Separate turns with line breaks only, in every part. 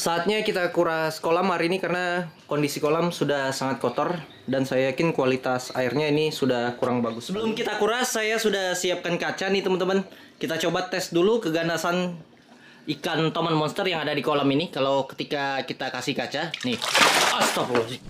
Saatnya kita kuras kolam hari ini karena kondisi kolam sudah sangat kotor dan saya yakin kualitas airnya ini sudah kurang bagus. Sebelum kita kuras, saya sudah siapkan kaca nih teman-teman. Kita coba tes dulu keganasan ikan toman monster yang ada di kolam ini. Kalau ketika kita kasih kaca, nih, astagfirullahaladzim.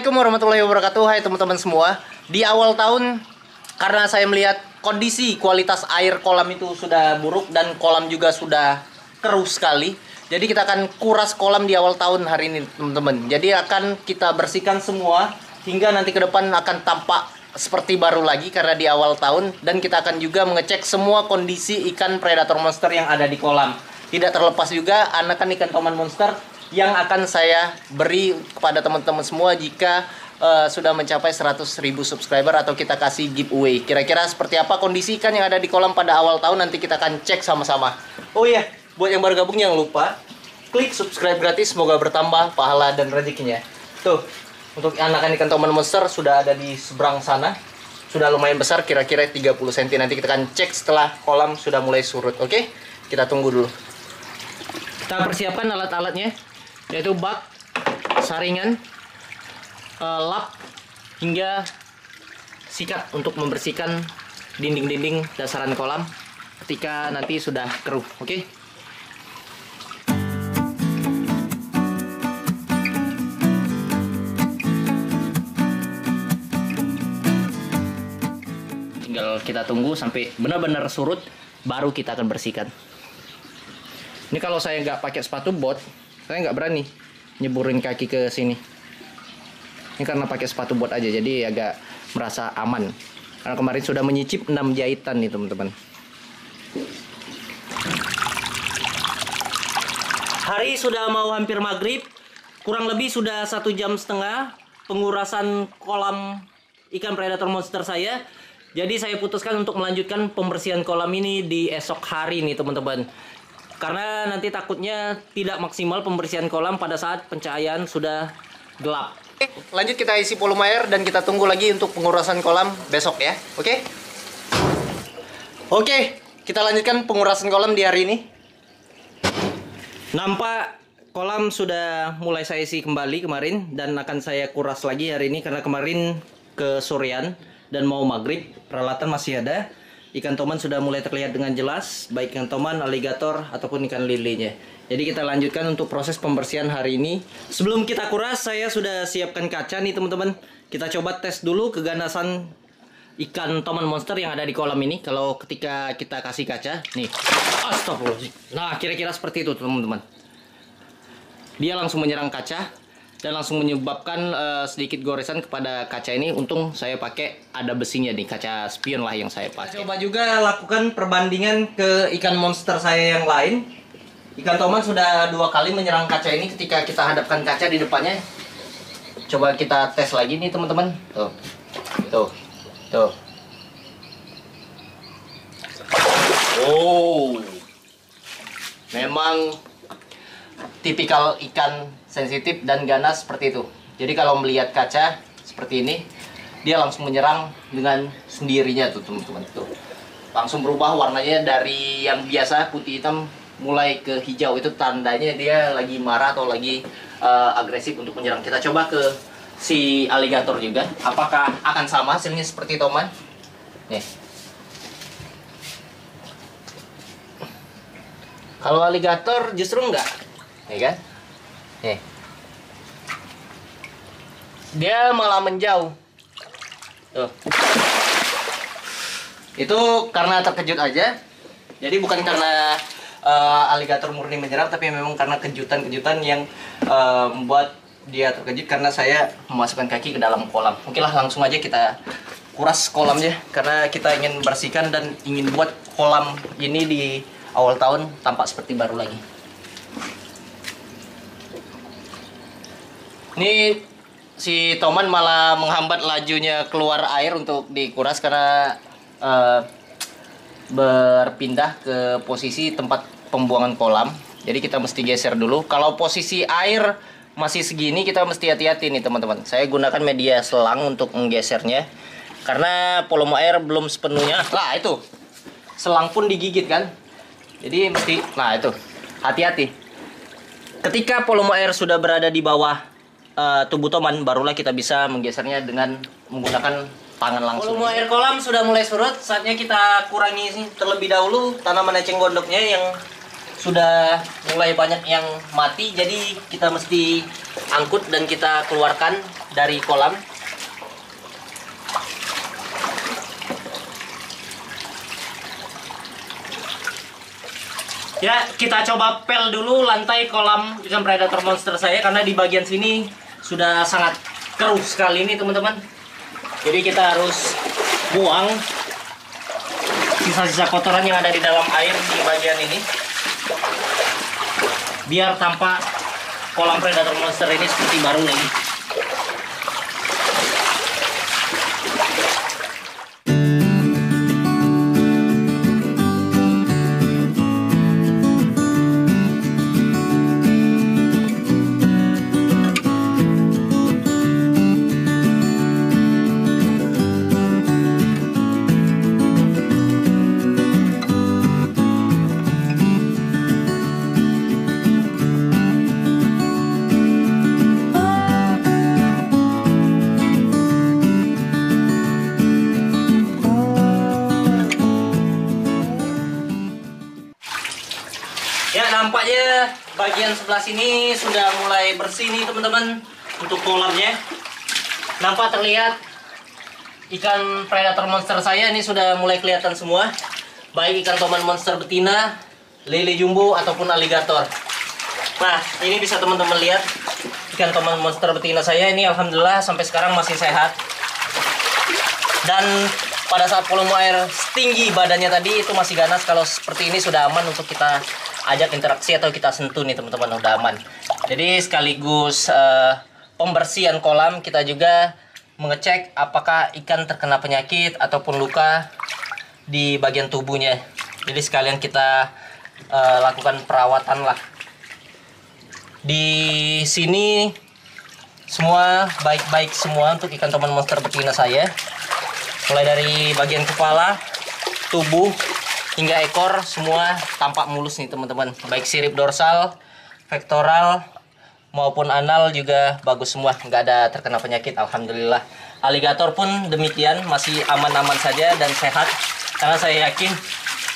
Assalamualaikum warahmatullahi wabarakatuh Hai teman-teman semua. Di awal tahun Karena saya melihat kondisi kualitas air kolam itu sudah buruk Dan kolam juga sudah keruh sekali Jadi kita akan kuras kolam di awal tahun hari ini teman-teman. Jadi akan kita bersihkan semua Hingga nanti ke depan akan tampak seperti baru lagi Karena di awal tahun Dan kita akan juga mengecek semua kondisi ikan predator monster yang ada di kolam. Tidak terlepas juga anakan ikan toman monster yang akan saya beri kepada teman-teman semua jika uh, sudah mencapai 100.000 subscriber atau kita kasih giveaway. Kira-kira seperti apa kondisi ikan yang ada di kolam pada awal tahun nanti kita akan cek sama-sama. Oh iya, buat yang baru gabung jangan lupa klik subscribe gratis semoga bertambah pahala dan rezekinya. Tuh, untuk anakan ikan toman monster sudah ada di seberang sana. Sudah lumayan besar kira-kira 30 cm nanti kita akan cek setelah kolam sudah mulai surut. Oke? Kita tunggu dulu. Kita persiapkan alat-alatnya yaitu bak, saringan, uh, lap, hingga sikat untuk membersihkan dinding-dinding dasaran kolam ketika nanti sudah keruh. Oke? Okay? Tinggal kita tunggu sampai benar-benar surut, baru kita akan bersihkan. Ini kalau saya nggak pakai sepatu bot, saya nggak berani nyeburin kaki ke sini. Ini karena pakai sepatu bot aja jadi agak merasa aman. Karena kemarin sudah menyicip 6 jahitan nih teman-teman. Hari sudah mau hampir maghrib. Kurang lebih sudah satu jam setengah pengurasan kolam ikan predator monster saya. Jadi saya putuskan untuk melanjutkan pembersihan kolam ini di esok hari nih teman-teman karena nanti takutnya tidak maksimal pembersihan kolam pada saat pencahayaan sudah gelap. Lanjut kita isi volume air dan kita tunggu lagi untuk pengurasan kolam besok ya. Oke? Oke, kita lanjutkan pengurasan kolam di hari ini. Nampak kolam sudah mulai saya isi kembali kemarin dan akan saya kuras lagi hari ini karena kemarin ke Surian dan mau maghrib peralatan masih ada ikan toman sudah mulai terlihat dengan jelas, baik ikan toman, aligator, ataupun ikan lilinya. Jadi kita lanjutkan untuk proses pembersihan hari ini. Sebelum kita kuras, saya sudah siapkan kaca nih teman-teman. Kita coba tes dulu keganasan ikan toman monster yang ada di kolam ini. Kalau ketika kita kasih kaca, nih, astagfirullahaladzim. Nah, kira-kira seperti itu teman-teman. Dia langsung menyerang kaca, dan langsung menyebabkan uh, sedikit goresan kepada kaca ini. Untung saya pakai ada besinya nih, kaca spion lah yang saya pakai. Coba juga lakukan perbandingan ke ikan monster saya yang lain. Ikan toman sudah dua kali menyerang kaca ini ketika kita hadapkan kaca di depannya. Coba kita tes lagi nih teman-teman. Tuh, tuh, tuh. Oh, memang tipikal ikan sensitif dan ganas seperti itu. Jadi kalau melihat kaca seperti ini, dia langsung menyerang dengan sendirinya tuh teman-teman tuh. Langsung berubah warnanya dari yang biasa putih hitam mulai ke hijau itu tandanya dia lagi marah atau lagi uh, agresif untuk menyerang. Kita coba ke si aligator juga. Apakah akan sama hasilnya seperti Toman? Nih. Kalau aligator justru enggak. Nih kan? Nih. Dia malah menjauh. Tuh. Itu karena terkejut aja. Jadi bukan karena uh, aligator murni menyerang tapi memang karena kejutan-kejutan yang uh, membuat dia terkejut karena saya memasukkan kaki ke dalam kolam. Oke lah langsung aja kita kuras kolamnya karena kita ingin bersihkan dan ingin buat kolam ini di awal tahun tampak seperti baru lagi. Ini si Toman malah menghambat lajunya keluar air untuk dikuras karena uh, berpindah ke posisi tempat pembuangan kolam. Jadi kita mesti geser dulu. Kalau posisi air masih segini kita mesti hati-hati nih teman-teman. Saya gunakan media selang untuk menggesernya. Karena volume air belum sepenuhnya. Lah itu. Selang pun digigit kan. Jadi mesti nah itu. Hati-hati. Ketika volume air sudah berada di bawah uh, tubuh toman barulah kita bisa menggesernya dengan menggunakan tangan langsung. Volume air kolam sudah mulai surut, saatnya kita kurangi terlebih dahulu tanaman eceng gondoknya yang sudah mulai banyak yang mati jadi kita mesti angkut dan kita keluarkan dari kolam ya kita coba pel dulu lantai kolam ikan predator monster saya karena di bagian sini sudah sangat keruh sekali ini teman-teman. Jadi kita harus buang sisa-sisa kotoran yang ada di dalam air di bagian ini. Biar tampak kolam predator monster ini seperti baru lagi bagian sebelah sini sudah mulai bersih nih teman-teman untuk kolamnya. Nampak terlihat ikan predator monster saya ini sudah mulai kelihatan semua. Baik ikan toman monster betina lele jumbo ataupun aligator nah ini bisa teman-teman lihat ikan toman monster betina saya ini alhamdulillah sampai sekarang masih sehat. Dan pada saat volume air tinggi badannya tadi itu masih ganas. Kalau seperti ini sudah aman untuk kita ajak interaksi atau kita sentuh nih teman-teman udah aman. Jadi sekaligus uh, pembersihan kolam kita juga mengecek apakah ikan terkena penyakit ataupun luka di bagian tubuhnya. Jadi sekalian kita uh, lakukan perawatan lah. Di sini semua baik-baik semua untuk ikan teman monster betina saya. Mulai dari bagian kepala tubuh hingga ekor semua tampak mulus nih teman-teman. Baik sirip dorsal vektoral maupun anal juga bagus semua. Nggak ada terkena penyakit alhamdulillah. Aligator pun demikian masih aman-aman saja dan sehat. Karena saya yakin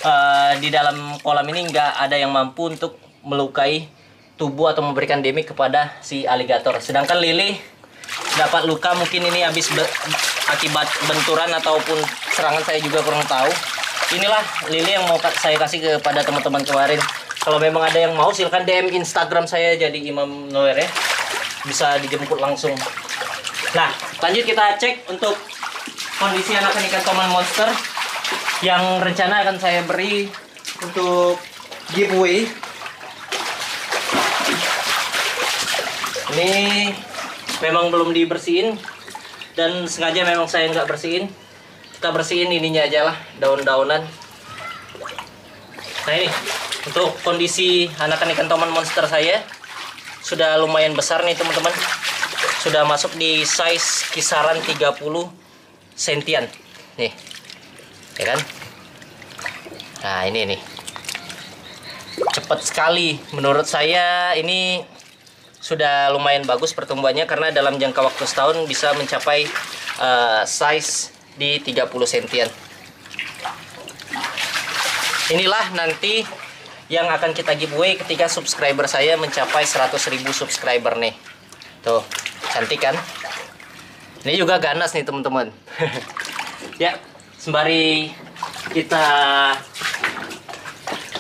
uh, di dalam kolam ini nggak ada yang mampu untuk melukai tubuh atau memberikan demik kepada si aligator. Sedangkan lili dapat luka mungkin ini habis be akibat benturan ataupun serangan saya juga kurang tahu inilah lili yang mau saya kasih kepada teman-teman kemarin. Kalau memang ada yang mau silahkan DM Instagram saya jadi Imam Noer ya. Bisa dijemput langsung. Nah lanjut kita cek untuk kondisi anakan ikan toman monster yang rencana akan saya beri untuk giveaway. Ini memang belum dibersihin dan sengaja memang saya nggak bersihin kita bersihin ininya aja lah daun-daunan Nah ini untuk kondisi anakan ikan toman monster saya sudah lumayan besar nih teman-teman. Sudah masuk di size kisaran 30 sentian. Nih. Ya kan? Nah, ini nih. Cepat sekali menurut saya ini sudah lumayan bagus pertumbuhannya karena dalam jangka waktu setahun bisa mencapai uh, size di 30 sentian. Inilah nanti yang akan kita giveaway ketika subscriber saya mencapai 100.000 subscriber nih. Tuh cantik kan? Ini juga ganas nih teman-teman. Ya sembari kita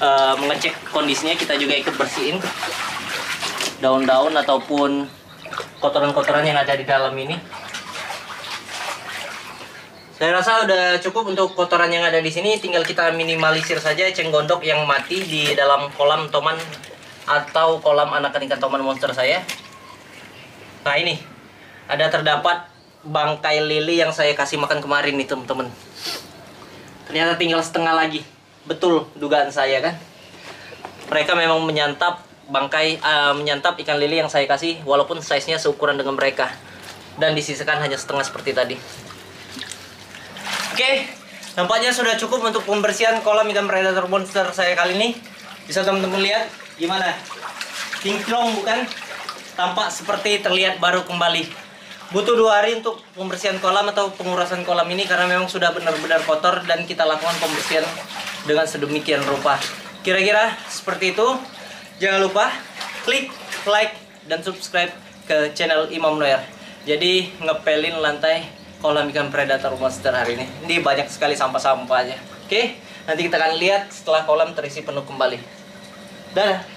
uh, mengecek kondisinya kita juga ikut bersihin daun-daun ataupun kotoran-kotoran yang ada di dalam ini saya rasa udah cukup untuk kotoran yang ada di sini. Tinggal kita minimalisir saja cenggondok yang mati di dalam kolam toman atau kolam anakan ikan toman monster saya. Nah ini ada terdapat bangkai lili yang saya kasih makan kemarin nih teman-teman. Ternyata tinggal setengah lagi. Betul dugaan saya kan. Mereka memang menyantap bangkai uh, menyantap ikan lili yang saya kasih walaupun size-nya seukuran dengan mereka dan disisikan hanya setengah seperti tadi. Oke, nampaknya sudah cukup untuk pembersihan kolam ikan predator monster saya kali ini. Bisa teman-teman lihat gimana? Kinclong bukan? Tampak seperti terlihat baru kembali. Butuh dua hari untuk pembersihan kolam atau pengurasan kolam ini karena memang sudah benar-benar kotor dan kita lakukan pembersihan dengan sedemikian rupa. Kira-kira seperti itu. Jangan lupa klik like dan subscribe ke channel Imam Noer. Jadi ngepelin lantai kolam ikan predator monster hari ini. Ini banyak sekali sampah-sampahnya. Oke, nanti kita akan lihat setelah kolam terisi penuh kembali. Dadah.